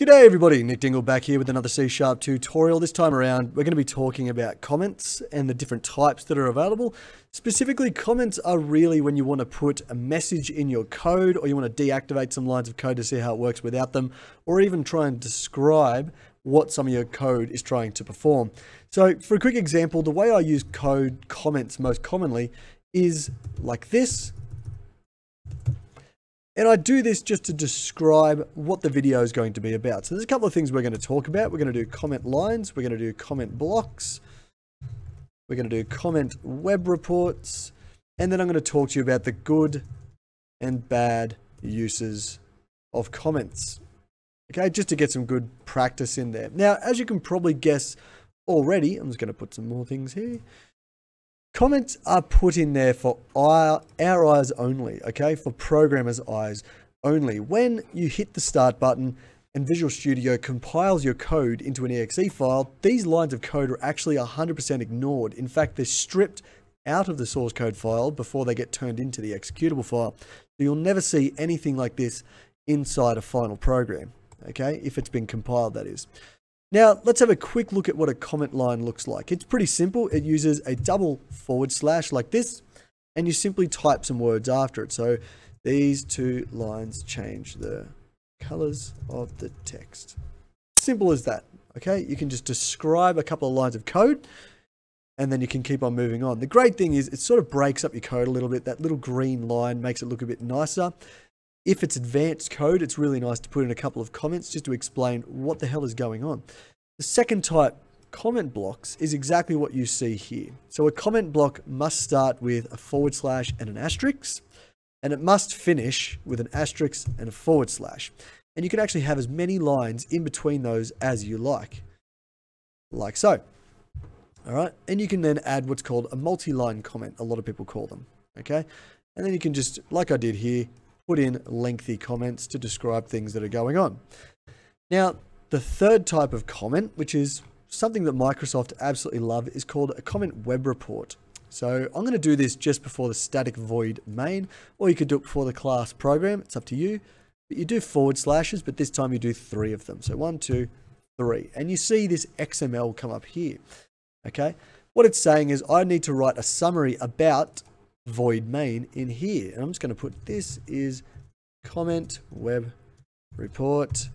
G'day everybody, Nick Dingle back here with another C Sharp tutorial. This time around, we're going to be talking about comments and the different types that are available. Specifically, comments are really when you want to put a message in your code or you want to deactivate some lines of code to see how it works without them, or even try and describe what some of your code is trying to perform. So for a quick example, the way I use code comments most commonly is like this. And I do this just to describe what the video is going to be about. So there's a couple of things we're going to talk about. We're going to do comment lines. We're going to do comment blocks. We're going to do comment web reports. And then I'm going to talk to you about the good and bad uses of comments. Okay, just to get some good practice in there. Now, as you can probably guess already, I'm just going to put some more things here. Comments are put in there for our, eyes only, okay? For programmers' eyes only. When you hit the start button and Visual Studio compiles your code into an exe file, these lines of code are actually 100% ignored. In fact, they're stripped out of the source code file before they get turned into the executable file. So you'll never see anything like this inside a final program, okay? If it's been compiled, that is. Now, let's have a quick look at what a comment line looks like. It's pretty simple. It uses a double forward slash like this, and you simply type some words after it. So these two lines change the colors of the text. Simple as that, okay? You can just describe a couple of lines of code, and then you can keep on moving on. The great thing is it sort of breaks up your code a little bit. That little green line makes it look a bit nicer. If it's advanced code, it's really nice to put in a couple of comments just to explain what the hell is going on. The second type, comment blocks, is exactly what you see here. So a comment block must start with a forward slash and an asterisk, and it must finish with an asterisk and a forward slash. And you can actually have as many lines in between those as you like, like so. All right, and you can then add what's called a multi-line comment, a lot of people call them, okay? And then you can just, like I did here, put in lengthy comments to describe things that are going on. Now, the third type of comment, which is something that Microsoft absolutely love, is called a comment web report. So I'm going to do this just before the static void main, or you could do it before the class program. It's up to you. But you do forward slashes, but this time you do three of them. So one, two, three. And you see this XML come up here. Okay. What it's saying is I need to write a summary about void main in here. And I'm just going to put this is comment web report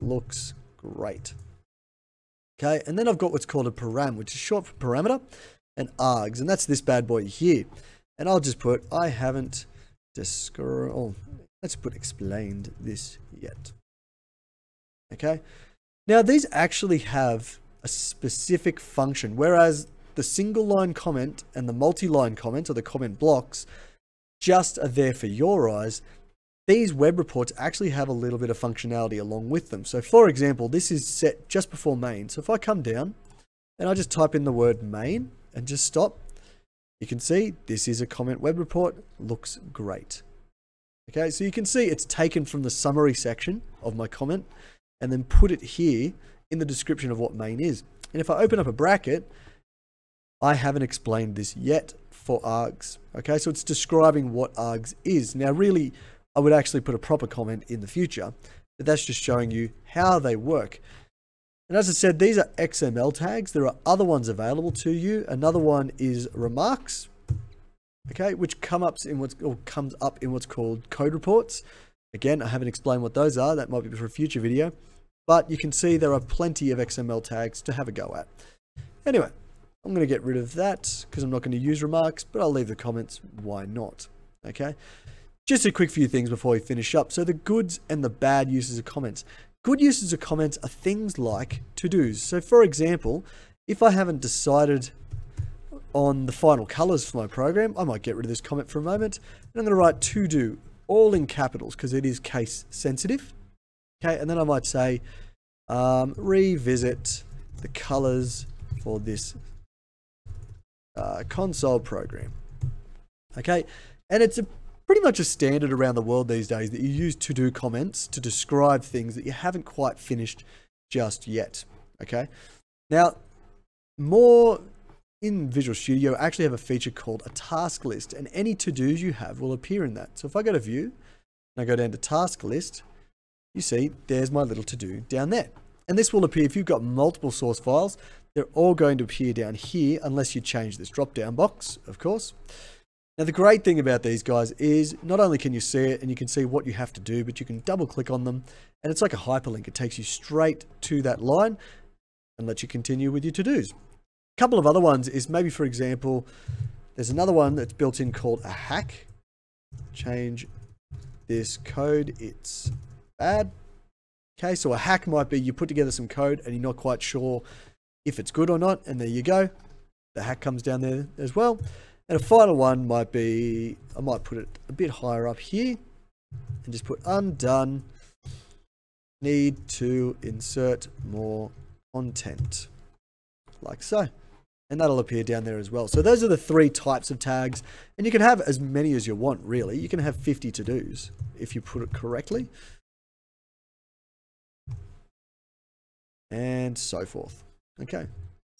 looks great. Okay, and then I've got what's called a param, which is short for parameter, and args, and that's this bad boy here. And I'll just put, I haven't described, oh, let's put explained this yet. Okay, now these actually have a specific function, whereas the single line comment and the multi-line comment or the comment blocks just are there for your eyes. These web reports actually have a little bit of functionality along with them. So for example, this is set just before main. So if I come down and I just type in the word main and just stop, you can see this is a comment web report, looks great. Okay, so you can see it's taken from the summary section of my comment and then put it here in the description of what main is. And if I open up a bracket, I haven't explained this yet for args. Okay, so it's describing what args is. Now, really, I would actually put a proper comment in the future, but that's just showing you how they work. And as I said, these are XML tags. There are other ones available to you. Another one is remarks, okay, which come up in what's or comes up in what's called code reports. Again, I haven't explained what those are. That might be for a future video. But you can see there are plenty of XML tags to have a go at. Anyway, I'm going to get rid of that because I'm not going to use remarks, but I'll leave the comments. Why not? Okay. Just a quick few things before we finish up. So the goods and the bad uses of comments. Good uses of comments are things like to-dos. So for example, if I haven't decided on the final colors for my program, I might get rid of this comment for a moment. And I'm going to write to-do all in capitals because it is case sensitive. Okay, and then I might say um, revisit the colors for this uh, console program. Okay, and it's a pretty much a standard around the world these days that you use to-do comments to describe things that you haven't quite finished just yet. Okay, now more in Visual Studio, I actually have a feature called a task list, and any to-dos you have will appear in that. So if I go to View, and I go down to Task List, you see, there's my little to-do down there. And this will appear if you've got multiple source files, they're all going to appear down here unless you change this drop-down box, of course. Now the great thing about these guys is not only can you see it and you can see what you have to do, but you can double click on them and it's like a hyperlink. It takes you straight to that line and lets you continue with your to-dos. A couple of other ones is maybe, for example, there's another one that's built in called a hack. Change this code. It's bad. Okay, so a hack might be you put together some code and you're not quite sure if it's good or not. And there you go. The hack comes down there as well. And a final one might be, I might put it a bit higher up here and just put undone. Need to insert more content like so. And that'll appear down there as well. So those are the three types of tags. And you can have as many as you want, really. You can have 50 to-dos if you put it correctly. And so forth. Okay.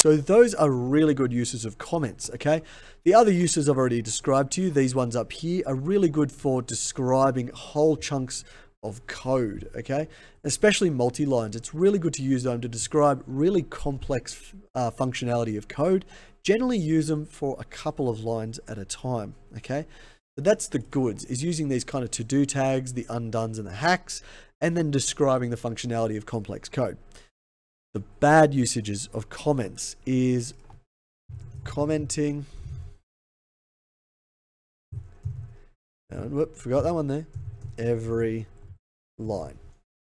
So those are really good uses of comments, okay? The other uses I've already described to you, these ones up here, are really good for describing whole chunks of code, okay? Especially multi-lines. It's really good to use them to describe really complex uh, functionality of code. Generally use them for a couple of lines at a time, okay? But that's the goods, is using these kind of to-do tags, the undones and the hacks, and then describing the functionality of complex code. The bad usages of comments is commenting. And whoop, forgot that one there. Every line.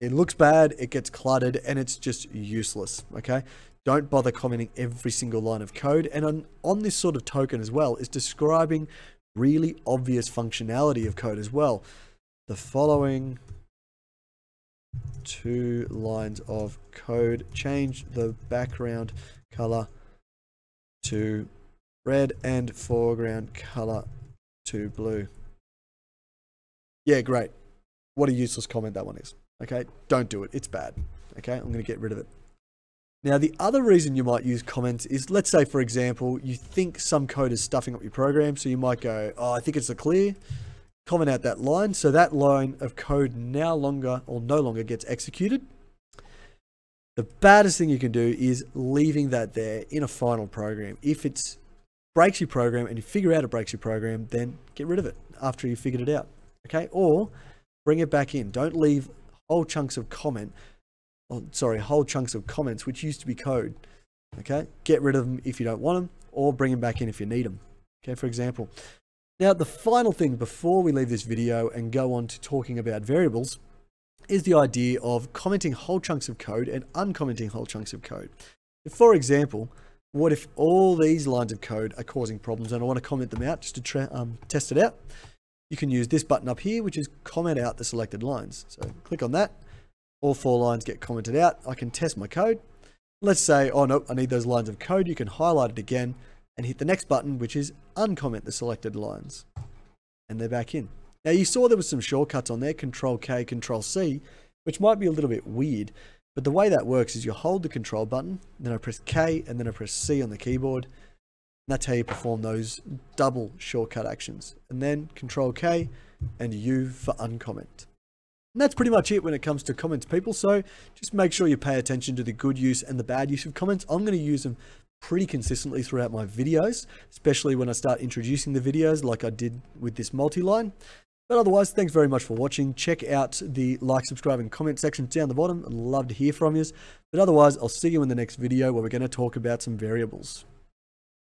It looks bad, it gets cluttered, and it's just useless, okay? Don't bother commenting every single line of code. And on, on this sort of token as well, is describing really obvious functionality of code as well. The following two lines of code. Change the background color to red and foreground color to blue. Yeah, great. What a useless comment that one is. Okay, don't do it. It's bad. Okay, I'm going to get rid of it. Now, the other reason you might use comments is, let's say, for example, you think some code is stuffing up your program. So you might go, oh, I think it's a clear comment out that line. So that line of code now longer or no longer gets executed. The baddest thing you can do is leaving that there in a final program. If it breaks your program and you figure out it breaks your program, then get rid of it after you figured it out. Okay. Or bring it back in. Don't leave whole chunks of comment. Oh, sorry, whole chunks of comments, which used to be code. Okay. Get rid of them if you don't want them or bring them back in if you need them. Okay. For example, now, the final thing before we leave this video and go on to talking about variables is the idea of commenting whole chunks of code and uncommenting whole chunks of code. For example, what if all these lines of code are causing problems and I want to comment them out just to um, test it out? You can use this button up here, which is comment out the selected lines. So click on that. All four lines get commented out. I can test my code. Let's say, oh no, I need those lines of code. You can highlight it again and hit the next button, which is uncomment the selected lines. And they're back in. Now you saw there was some shortcuts on there, Control K, Control C, which might be a little bit weird. But the way that works is you hold the control button, then I press K and then I press C on the keyboard. That's how you perform those double shortcut actions. And then Control K and U for uncomment. And that's pretty much it when it comes to comments, people. So just make sure you pay attention to the good use and the bad use of comments. I'm going to use them pretty consistently throughout my videos, especially when I start introducing the videos like I did with this multi-line. But otherwise, thanks very much for watching. Check out the like, subscribe, and comment sections down the bottom. I'd love to hear from you. But otherwise, I'll see you in the next video where we're going to talk about some variables.